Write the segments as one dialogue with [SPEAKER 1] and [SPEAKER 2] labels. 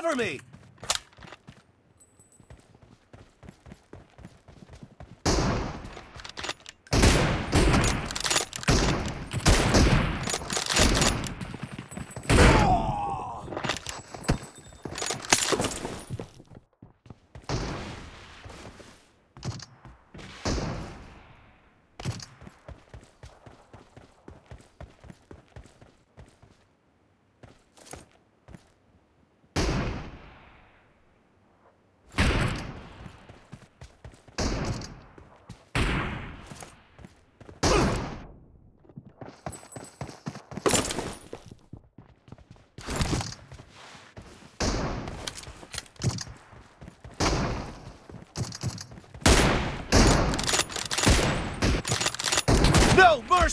[SPEAKER 1] Cover me!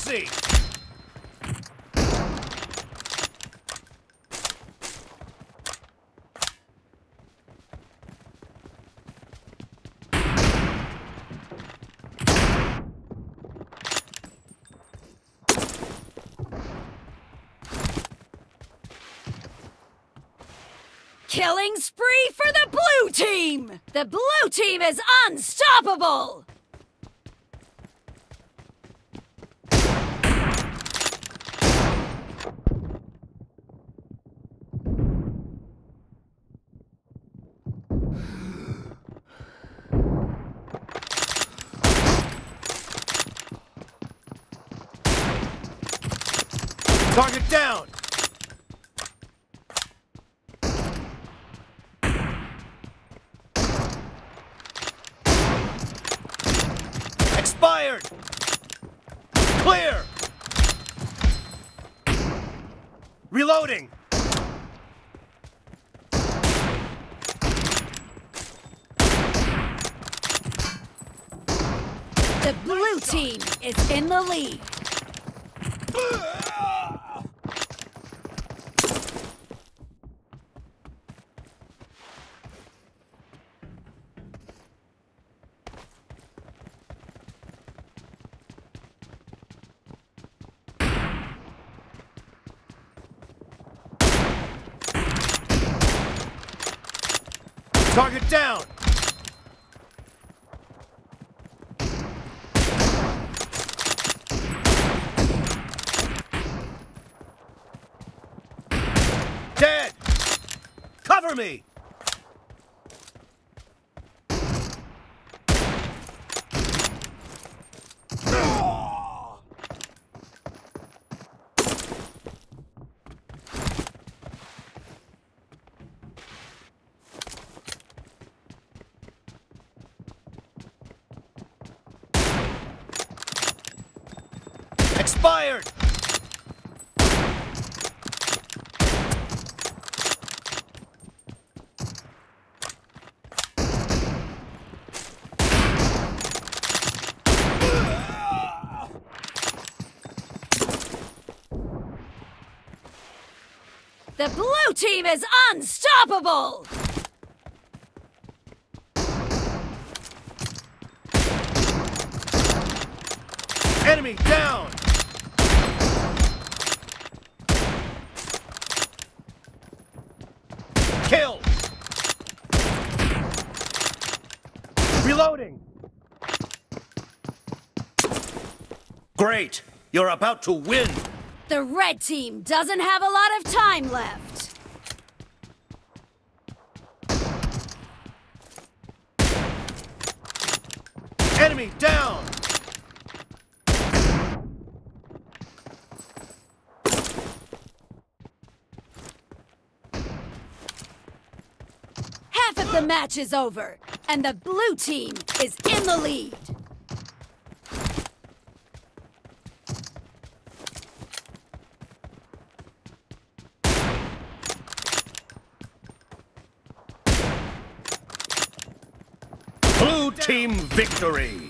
[SPEAKER 1] Mercy!
[SPEAKER 2] Killing spree for the blue team! The blue team is unstoppable!
[SPEAKER 1] Target down! Expired! Clear! Reloading!
[SPEAKER 2] The blue team is in the lead.
[SPEAKER 1] Target down! Dead! Cover me! Expired!
[SPEAKER 2] The blue team is unstoppable!
[SPEAKER 1] Enemy down! Kill! Reloading! Great! You're about to win!
[SPEAKER 2] The red team doesn't have a lot of time left.
[SPEAKER 1] Enemy down!
[SPEAKER 2] Half of the match is over, and the blue team is in the lead.
[SPEAKER 1] Blue team victory!